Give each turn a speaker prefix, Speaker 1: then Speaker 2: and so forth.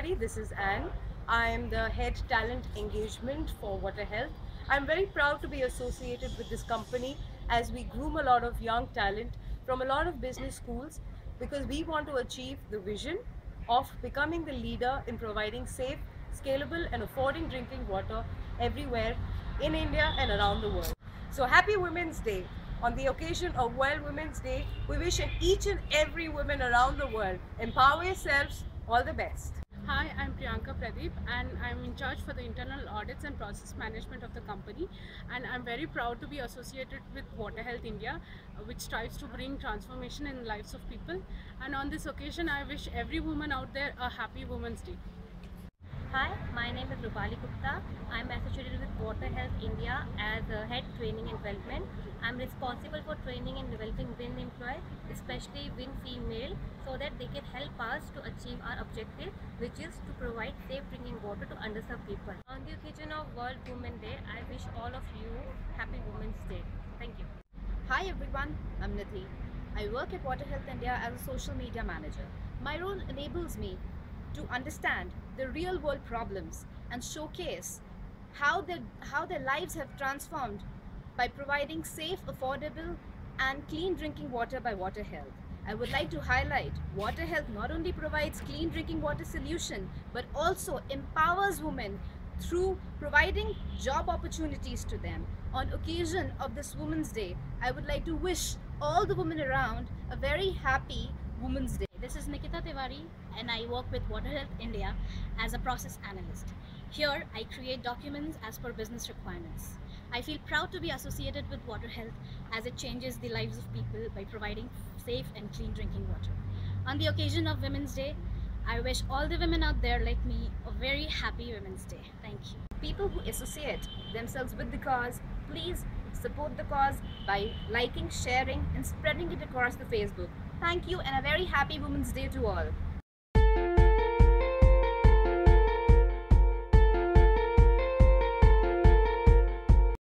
Speaker 1: everybody. This is Anne. I am the head talent engagement for Water Health. I'm very proud to be associated with this company as we groom a lot of young talent from a lot of business schools because we want to achieve the vision of becoming the leader in providing safe, scalable, and affording drinking water everywhere in India and around the world. So, happy Women's Day! On the occasion of World Women's Day, we wish each and every woman around the world empower yourselves. All the best.
Speaker 2: Hi, I'm Priyanka Pradeep and I'm in charge for the internal audits and process management of the company and I'm very proud to be associated with Water Health India which strives to bring transformation in the lives of people and on this occasion I wish every woman out there a happy Women's Day.
Speaker 3: Hi, my name is Rupali Gupta. I'm associated with Water Health India as a head training and development. I'm responsible for training and developing WIN employees, especially WIN female, so that they can help us to achieve our objective, which is to provide safe drinking water to underserved people. On the occasion of World Women's Day, I wish all of you happy Women's Day. Thank you.
Speaker 4: Hi everyone, I'm Nidhi. I work at Water Health India as a social media manager. My role enables me to understand the real world problems and showcase how their, how their lives have transformed by providing safe, affordable, and clean drinking water by Water Health. I would like to highlight Water Health not only provides clean drinking water solution but also empowers women through providing job opportunities to them. On occasion of this Women's Day, I would like to wish all the women around a very happy Women's Day.
Speaker 5: This is Nikita Tiwari and I work with Water Health India as a process analyst. Here I create documents as per business requirements. I feel proud to be associated with Water Health as it changes the lives of people by providing safe and clean drinking water. On the occasion of Women's Day, I wish all the women out there like me a very happy Women's Day. Thank you.
Speaker 4: People who associate themselves with the cause, please support the cause by liking, sharing and spreading it across the Facebook. Thank you and a very happy Women's Day to all.